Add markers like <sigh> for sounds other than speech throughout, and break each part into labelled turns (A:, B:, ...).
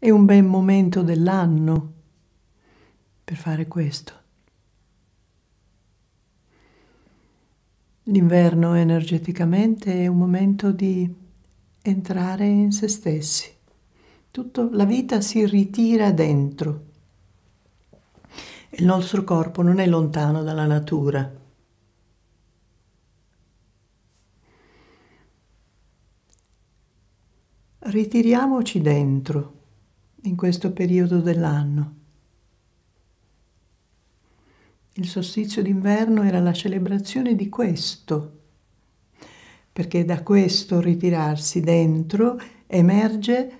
A: È un bel momento dell'anno per fare questo. L'inverno energeticamente è un momento di entrare in se stessi. Tutto, la vita si ritira dentro. Il nostro corpo non è lontano dalla natura. Ritiriamoci dentro in questo periodo dell'anno. Il solstizio d'inverno era la celebrazione di questo, perché da questo ritirarsi dentro emerge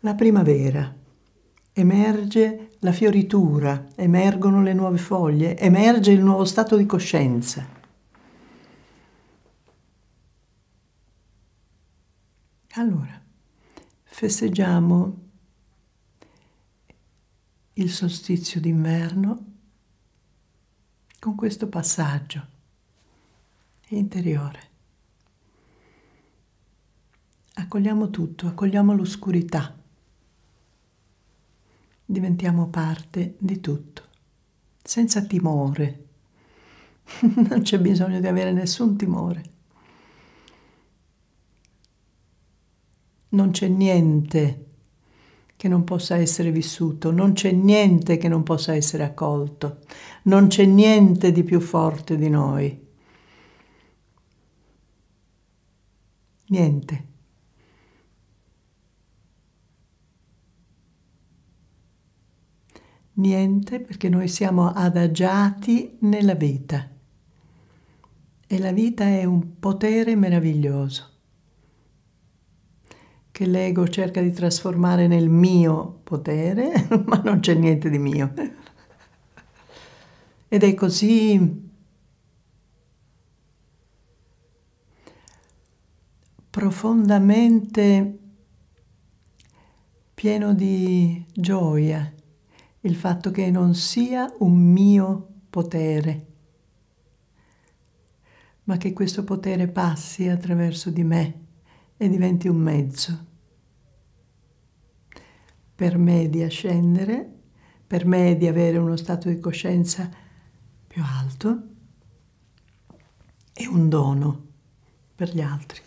A: la primavera, emerge la fioritura, emergono le nuove foglie, emerge il nuovo stato di coscienza. Allora, festeggiamo il solstizio d'inverno con questo passaggio interiore. Accogliamo tutto, accogliamo l'oscurità, diventiamo parte di tutto, senza timore. <laughs> non c'è bisogno di avere nessun timore. Non c'è niente che non possa essere vissuto, non c'è niente che non possa essere accolto, non c'è niente di più forte di noi. Niente. Niente perché noi siamo adagiati nella vita e la vita è un potere meraviglioso che l'ego cerca di trasformare nel mio potere, <laughs> ma non c'è niente di mio. Ed è così profondamente pieno di gioia il fatto che non sia un mio potere, ma che questo potere passi attraverso di me e diventi un mezzo per me di ascendere, per me di avere uno stato di coscienza più alto e un dono per gli altri.